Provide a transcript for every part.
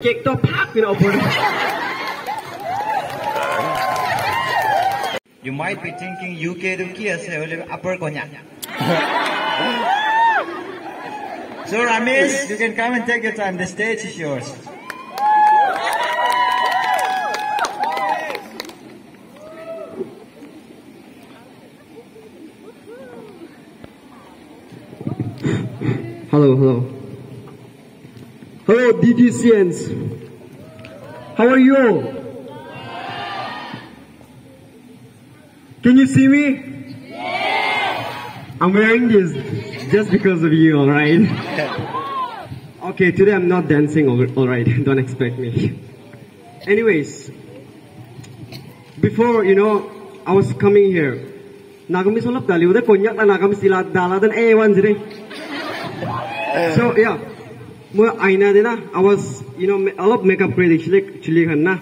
cake to pop in open. You might be thinking UK to kia se ole upper konya. so Ramesh, you can come and take your time. The stage is yours. Hello, hello. Hello, DGCNs. How are you? Can you see me? I'm wearing this just because of you, alright? Okay, today I'm not dancing, alright? Don't expect me. Anyways, before, you know, I was coming here. Nagami solap dali, udah konyak na nagami sila dala dan A1 jadi. So yeah, mo aina de na. I was you know a lot makeup grade chili chili khan na.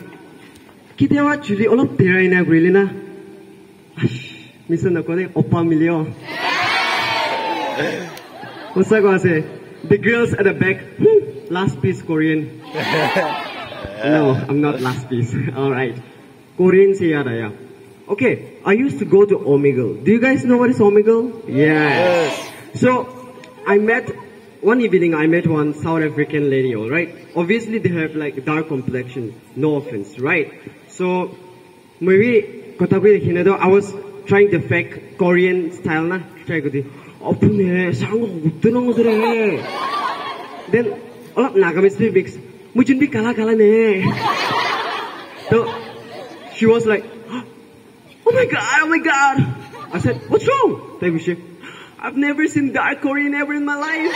Kite wa chili a lot tera ina grade na. Misa na kone oppa milio. Usa ko ase. The girls at the back. hmm, Last piece Korean. No, I'm not last piece. All right. Korean se yaad aaya. Okay, I used to go to Omegle. Do you guys know what is Omegle? Yes. So I met one evening. I met one South African lady. All right. Obviously, they have like dark complexion. No offense, right? So maybe kota ko dekhine do I was trying to fake Korean style na. Try ko di. 어프네 상어 웃드는 거들에. Then oh Nagamese mix. 무준비 갈라 갈라네. So she was like, oh my god, oh my god. I said, what's wrong? Thank you, I've never seen dark Korean ever in my life.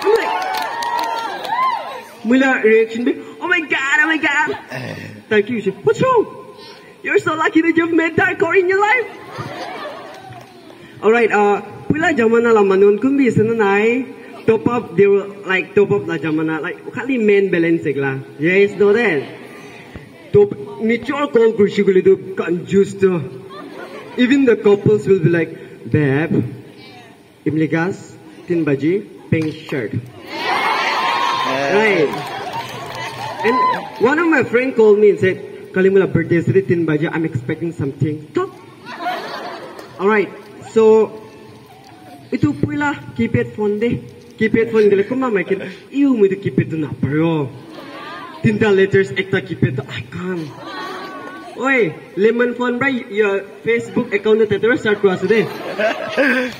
I'm like, Mula reaction oh my god, oh my god. Thank you, she, what's wrong? You're so lucky that you've met dark Korean in your life. Alright, uh, pula jamana la manon kung bisa na nai, top up, they were like top up la jamana, like, kali main balance la. Yes, no that. Top, nichol call do confused to. Even the couples will be like, babe, imligas, tin baji, pink shirt. Right. And one of my friend called me and said, Kalimula birthday today, tin baji, I'm expecting something. Alright, so, ito pula, keypad phone de. Keypad phone dila, kung mamakin, iyo mo ito keypad na pero. Tinta letters, ekta keypad to, I can't. Oi, lemon phone bra, your Facebook account na tetera start ko today.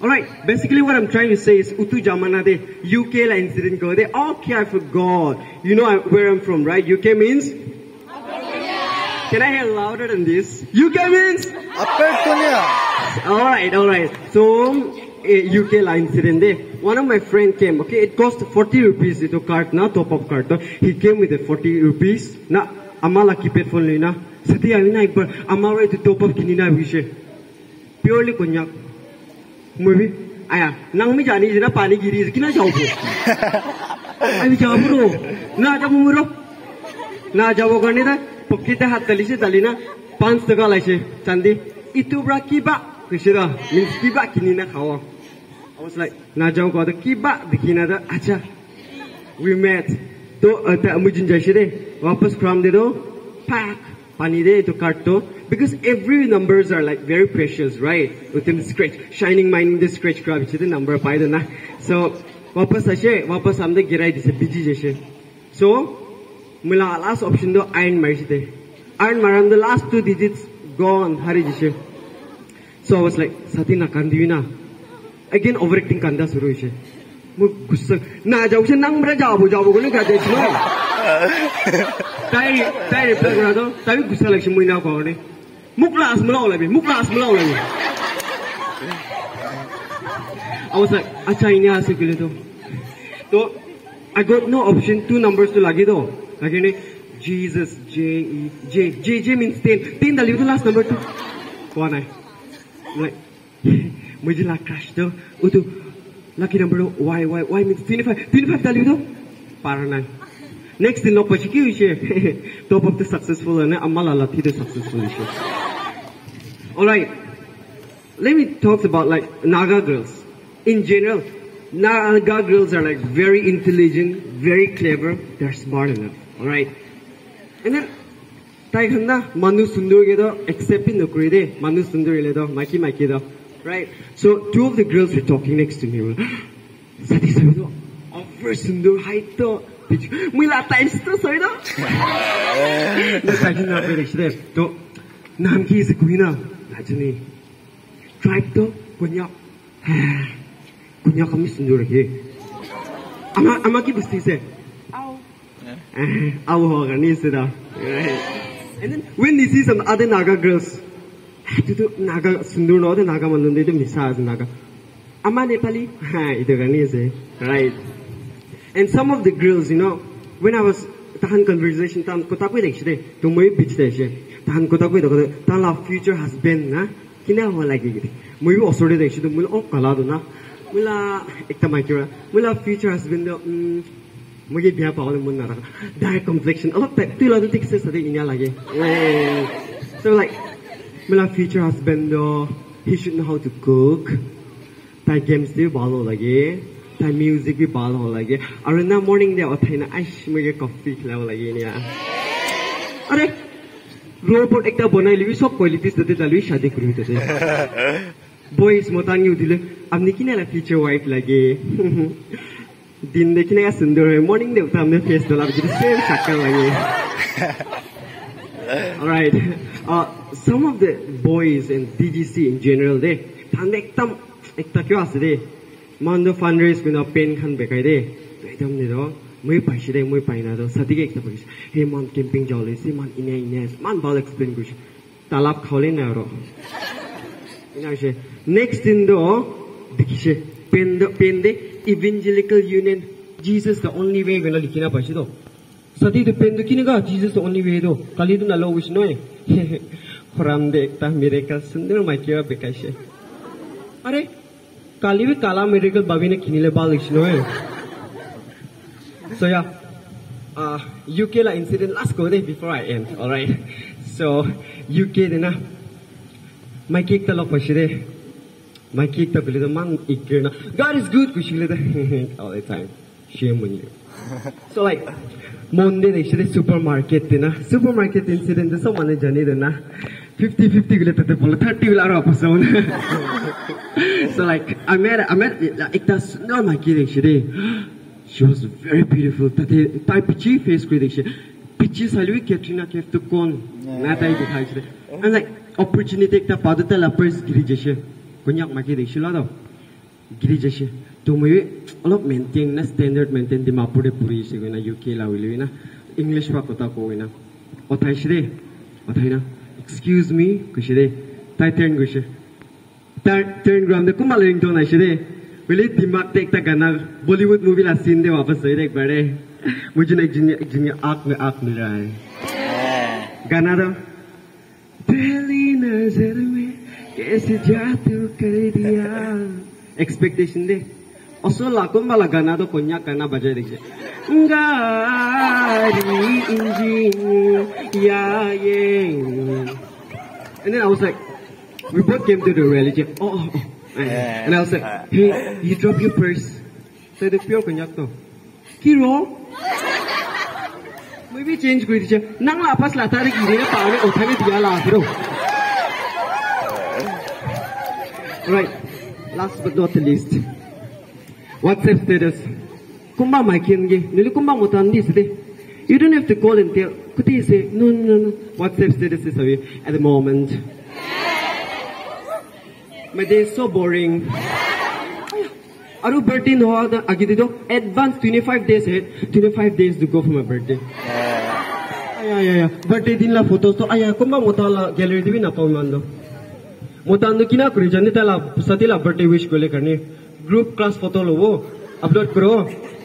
Alright, basically what I'm trying to say is Utu Jamana de UK la incident ko de. Okay, I forgot. You know where I'm from, right? UK means? Can I hear louder than this? UK means? Upper. Alright, alright. So, eh, UK la incident de. One of my friend came, okay, it cost 40 rupees ito card na, top up card. He came with a 40 rupees na amala kipe phone lina setia ek bar amara itu top of kini na wishe. Purely konyak. Mubi aya nang mi jani jina pani giri kina jauh. ai jauh bro oh. na jawu muro oh. na jawu gani da pokita hat tali se tali na pans taka laise chandi itu bra kiba kishira min kiba kini na khawa. I was like na jawu ko da kiba dikina da acha. We met. तो आता मुझे जैसे दे वापस क्रम दे दो pack पानी दे तो काट दो because every numbers are like very precious right with them scratch shining mining the scratch क्रम इसे number पाई दो ना so वापस ऐसे वापस हमने गिराई दिसे बिजी जैसे so मिला last option दो iron मारी दे iron Maran the last two digits gone hari जैसे so I was like साथी ना कांदी ना again overacting kanda suruh इसे mo gusto na jaw siya nang bra jaw jaw ko ni ka de chlo tai tai re pla do tai gusto lang siya mo ina ko ni muklas mo law labi muklas mo law labi I was like acha ini ase kile to to I got no option two numbers to lagi do lagi ni Jesus J E J J J means ten ten dali to last number two kau nai like मुझे ला crash to utu number to why why why means 25 25 dali to para nai next din no pachi ki wishe top of the successful and amala la thi the successful wishe all right let me talk about like naga girls in general Naga girls are like very intelligent, very clever, they're smart enough. Alright? And then, except নকৰি দেই মানুহ সুন্দৰ ইলে দ মাইকী মাইকী দ right? So two of the girls were talking next to me. Sati sabi to, over sundur height to. Mula times to, sabi to. Nasabi na ako next to To, namki sa kuina. Nacho ni, tribe to, kunyak. Kunyak kami sundur he. Ama, ama ki basti se. Ow. Ow ho, ganin se da. And then, when they see some um, other Naga girls, itu Naga sundur no, the Naga mandun itu misal Naga. Ama Nepali, ha itu kan ni right. And some of the girls, you know, when I was tahan conversation tahan kota ko dekh de, to moi bitch de she. Tahan kota ko dekh tahan la future husband na, kina ho lagi gidi. Moi bi osore dekh de, mula oh kala do na. Mula ekta maikira, mula future husband do, मुझे बिहा पावले मन ना रहा dark complexion अलग type तू लादो ठीक से सदे इन्या लगे so like Mela future husband no, he should know how to cook. Tai games bhi balo lagi. Tai music bhi balo lagi. Aur na morning de othai na aish mujhe coffee khilao lagi niya. अरे robot एकटा बनाइलिबी सब कहिले त्यस्तै तालि शादी कुरो त्यसै boys म तानि उदिले आमने किन ला फ्युचर वाइफ लागे दिन देखि नै सुन्दर हो मर्निङ देउता आमने फेस दला सेम साक्का लागे uh, some of the boys in DGC in general, they, 단액땀, 액다 껴왔으리, 만도 fundraise 그나 pen 칸 백아이데, 대담니도, muy paisire, muy painado, satige ekta pagish, hey man camping jolly, si man ine ine, man bal explain kush, talap khawle na ro. Inashe, next in do, dikishe, pen do, pen de, evangelical union, Jesus the only way vena likina paishe do. Sati do pen do kiniga, Jesus the only way do, kali do na lo wish noe. khoram de ekta miracle sundar mai kya bekaise are kali भी काला miracle babi ne kinile bal wish noy so yeah uh, UK la incident last go day before I end alright so UK de na mai kik ta lok pa side my kick up a little man ikirna. God is good kushilida all the time. Shame on you. So like Monday they should supermarket na supermarket incident so mane jani na 50 50 gule tate bola 30 gule aro apasone so like I met I met like that no my kid actually she was very beautiful tate tai pichi face kuri dekhe pichi salwi Katrina Kaif to kon na tai dikhai chhe and like opportunity ekta paduta lapers giri jeshe kunyak maki de shila do giri jeshe to moi olop maintain na standard maintain di mapure puri se na UK la wili na english pa kota ko na othai shide othai na excuse me kushide tai turn gushe turn gram de kumal ring to na shide wili dimak tek ta gana bollywood movie la scene de वापस से एक बड़े मुझे ना एक जिन आँख में आँख मिल रहा है गाना दो पहली नज़र में कैसे जादू कर दिया एक्सपेक्टेशन दे असो लाखों वाला गाना तो कोन्या गाना बजाए देखिए गाड़ी engine yeah, yeah. And then I was like, we both came to the religion. Oh, oh, oh. and I was like, hey, you drop your purse. Saya the pure konyak. Kiro. Maybe change kuih dia. Nang la pas lah tarik ini na tahu ni otak ni dia la bro. Right, Last but not the least. WhatsApp status. Kumba makin ge. Nuli kumbang mutan di sedih. You don't have to call and tell. Kuti say no no no. WhatsApp status is away at the moment. My day is so boring. Aru birthday no ada agi dido advance 25 days ahead. 25 days to go for my birthday. Ay ay ay. Birthday din la photos to ay kumbang mo ta la gallery dibi na pa mando. मोतांदो किना करी जाने तला सतीला birthday wish को लेकर ने group class photo लो वो upload करो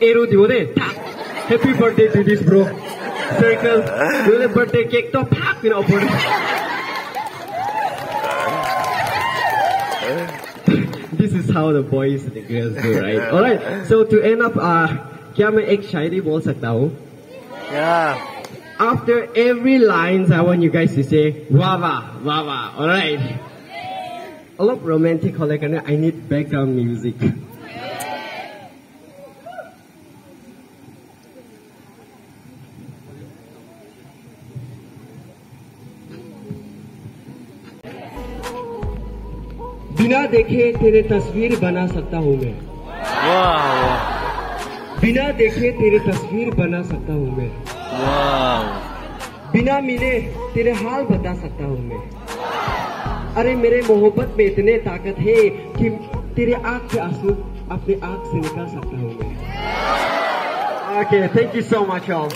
arrow दियो दे happy birthday to this bro circle योले birthday cake तो फाक पिन ऊपर This is how the boys and the girls do, right? All right. So to end up, uh, क्या मैं एक शायरी बोल सकता हूँ? Yeah. After every lines, I want you guys to say "wawa, wawa." All right. A lot of romantic, like I need background music. देखे तेरे तस्वीर बना सकता हूँ मैं। वाह बिना देखे तेरी तस्वीर बना सकता हूँ मैं। वाह। बिना मिले तेरे हाल बता सकता हूँ मैं। अरे मेरे मोहब्बत में इतने ताकत है कि तेरे आँख के आँसू अपने आँख से निकाल सकता हूँ मैं। Okay, thank you so much, all.